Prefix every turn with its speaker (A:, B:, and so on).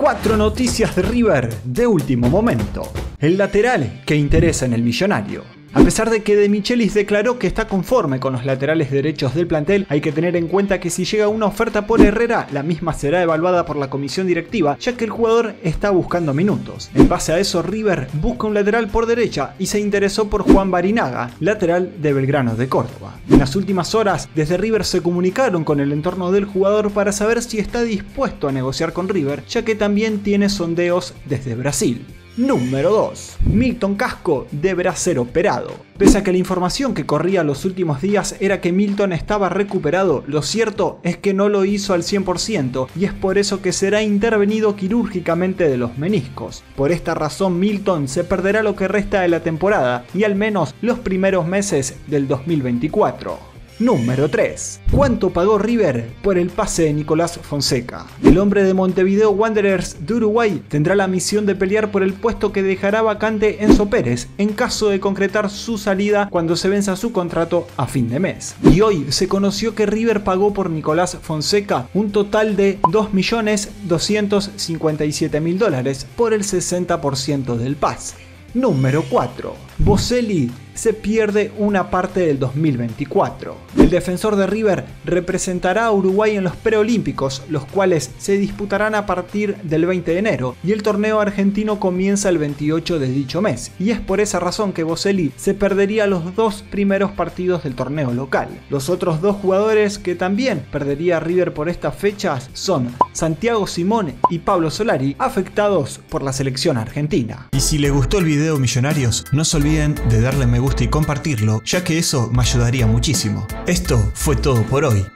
A: Cuatro noticias de River de último momento. El lateral que interesa en el millonario. A pesar de que De Michelis declaró que está conforme con los laterales derechos del plantel, hay que tener en cuenta que si llega una oferta por Herrera, la misma será evaluada por la comisión directiva, ya que el jugador está buscando minutos. En base a eso, River busca un lateral por derecha y se interesó por Juan Barinaga, lateral de Belgrano de Córdoba. En las últimas horas, desde River se comunicaron con el entorno del jugador para saber si está dispuesto a negociar con River, ya que también tiene sondeos desde Brasil. Número 2. Milton Casco deberá ser operado. Pese a que la información que corría los últimos días era que Milton estaba recuperado, lo cierto es que no lo hizo al 100% y es por eso que será intervenido quirúrgicamente de los meniscos. Por esta razón Milton se perderá lo que resta de la temporada y al menos los primeros meses del 2024. Número 3. ¿Cuánto pagó River por el pase de Nicolás Fonseca? El hombre de Montevideo Wanderers de Uruguay tendrá la misión de pelear por el puesto que dejará vacante Enzo Pérez en caso de concretar su salida cuando se venza su contrato a fin de mes. Y hoy se conoció que River pagó por Nicolás Fonseca un total de 2.257.000 dólares por el 60% del pase. Número 4. Boselli se pierde una parte del 2024. El defensor de River representará a Uruguay en los preolímpicos, los cuales se disputarán a partir del 20 de enero, y el torneo argentino comienza el 28 de dicho mes, y es por esa razón que Boselli se perdería los dos primeros partidos del torneo local. Los otros dos jugadores que también perdería River por estas fechas son Santiago Simón y Pablo Solari, afectados por la selección argentina.
B: Y si le gustó el video Millonarios, no se olviden de darle me gusta y compartirlo, ya que eso me ayudaría muchísimo. Esto fue todo por hoy.